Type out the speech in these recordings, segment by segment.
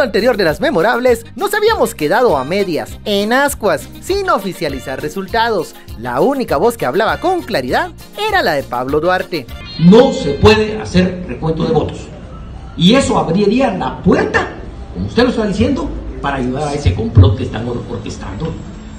Capítulo anterior de las memorables, nos habíamos quedado a medias, en ascuas, sin oficializar resultados. La única voz que hablaba con claridad era la de Pablo Duarte. No se puede hacer recuento de votos. Y eso abriría la puerta, como usted lo está diciendo, para ayudar a ese complot que están orquestando.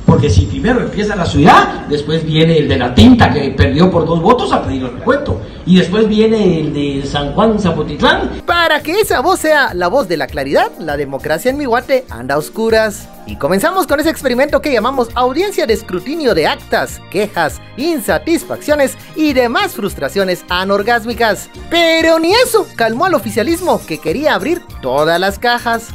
Porque si primero empieza la ciudad, después viene el de la tinta que perdió por dos votos a pedir el recuento. Y después viene el de San Juan Zapotitlán. Para que esa voz sea la voz de la claridad, la democracia en Mihuate anda a oscuras. Y comenzamos con ese experimento que llamamos audiencia de escrutinio de actas, quejas, insatisfacciones y demás frustraciones anorgásmicas. Pero ni eso calmó al oficialismo que quería abrir todas las cajas.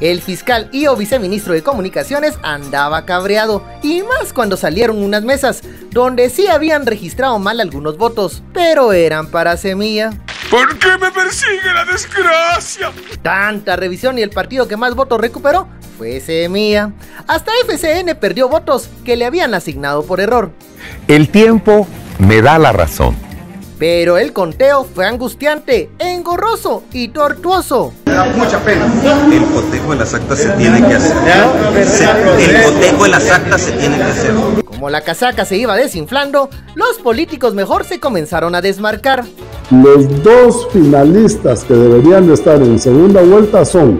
El fiscal y o viceministro de comunicaciones andaba cabreado, y más cuando salieron unas mesas donde sí habían registrado mal algunos votos, pero eran para semilla. ¿Por qué me persigue la desgracia? Tanta revisión y el partido que más votos recuperó fue Semilla. Hasta FCN perdió votos que le habían asignado por error. El tiempo me da la razón. Pero el conteo fue angustiante, engorroso y tortuoso. Me da mucha pena. El cotejo de las actas se tiene que hacer. el cotejo de las actas se tiene que hacer. Como la casaca se iba desinflando, los políticos mejor se comenzaron a desmarcar. Los dos finalistas que deberían de estar en segunda vuelta son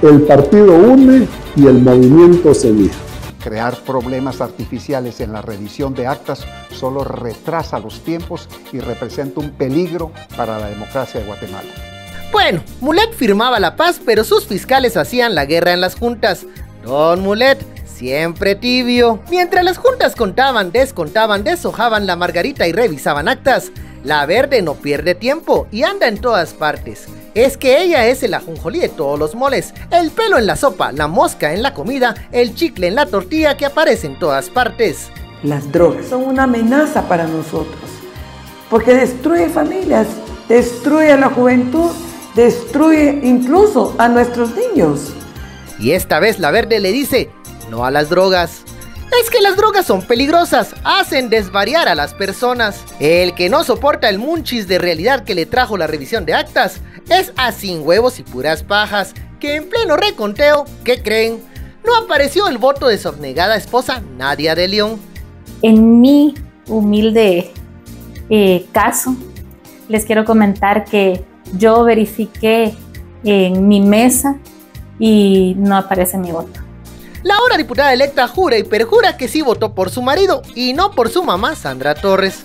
el Partido UNE y el Movimiento Semilla. Crear problemas artificiales en la revisión de actas solo retrasa los tiempos y representa un peligro para la democracia de Guatemala. Bueno, Mulet firmaba la paz, pero sus fiscales hacían la guerra en las juntas. Don Mulet, siempre tibio. Mientras las juntas contaban, descontaban, deshojaban la margarita y revisaban actas, la verde no pierde tiempo y anda en todas partes. Es que ella es el ajonjolí de todos los moles, el pelo en la sopa, la mosca en la comida, el chicle en la tortilla que aparece en todas partes. Las drogas son una amenaza para nosotros, porque destruye familias, destruye a la juventud, destruye incluso a nuestros niños. Y esta vez la verde le dice, no a las drogas. Es que las drogas son peligrosas, hacen desvariar a las personas. El que no soporta el munchis de realidad que le trajo la revisión de actas es a sin huevos y puras pajas, que en pleno reconteo, ¿qué creen? No apareció el voto de su abnegada esposa Nadia de León. En mi humilde eh, caso, les quiero comentar que yo verifiqué en mi mesa y no aparece mi voto. La ahora diputada electa jura y perjura que sí votó por su marido y no por su mamá Sandra Torres.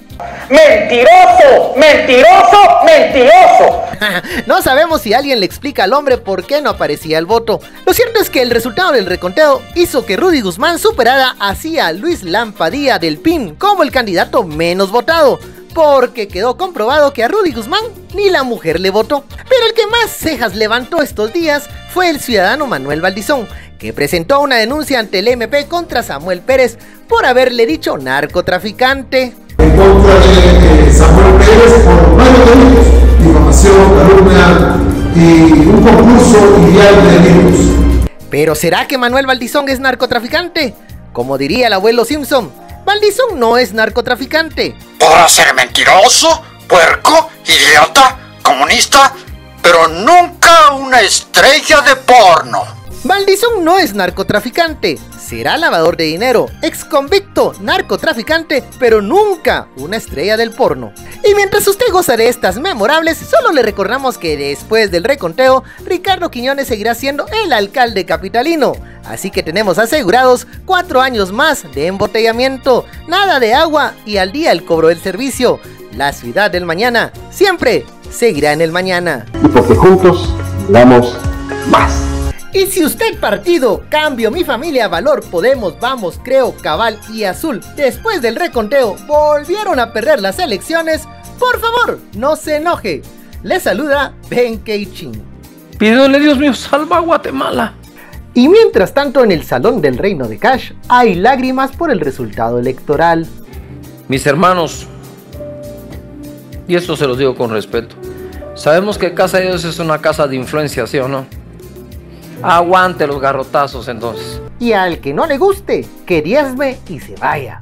¡Mentiroso! ¡Mentiroso! ¡Mentiroso! no sabemos si alguien le explica al hombre por qué no aparecía el voto. Lo cierto es que el resultado del reconteo hizo que Rudy Guzmán superara así a Luis Lampadía del PIN como el candidato menos votado porque quedó comprobado que a Rudy Guzmán ni la mujer le votó. Pero el que más cejas levantó estos días fue el ciudadano Manuel Valdizón, que presentó una denuncia ante el MP contra Samuel Pérez por haberle dicho narcotraficante. En contra de Samuel Pérez por varios delitos, difamación, calumnia y un concurso ideal de delitos. Pero ¿será que Manuel Valdizón es narcotraficante? Como diría el abuelo Simpson, Valdizón no es narcotraficante. Podrá ser mentiroso, puerco, idiota, comunista, pero nunca una estrella de porno. Valdizón no es narcotraficante, será lavador de dinero, ex convicto, narcotraficante, pero nunca una estrella del porno. Y mientras usted goza de estas memorables, solo le recordamos que después del reconteo, Ricardo Quiñones seguirá siendo el alcalde capitalino. Así que tenemos asegurados cuatro años más de embotellamiento, nada de agua y al día el cobro del servicio. La ciudad del mañana siempre seguirá en el mañana. Y porque juntos damos más. Y si usted partido, cambio, mi familia, valor, Podemos, vamos, creo, cabal y azul, después del reconteo volvieron a perder las elecciones, por favor, no se enoje. Le saluda Ben Keichin. Pídele Dios mío, salva a Guatemala. Y mientras tanto en el Salón del Reino de Cash hay lágrimas por el resultado electoral. Mis hermanos, y esto se los digo con respeto, sabemos que Casa de Dios es una casa de influencia, ¿sí o no? Aguante los garrotazos entonces. Y al que no le guste, que diezme y se vaya.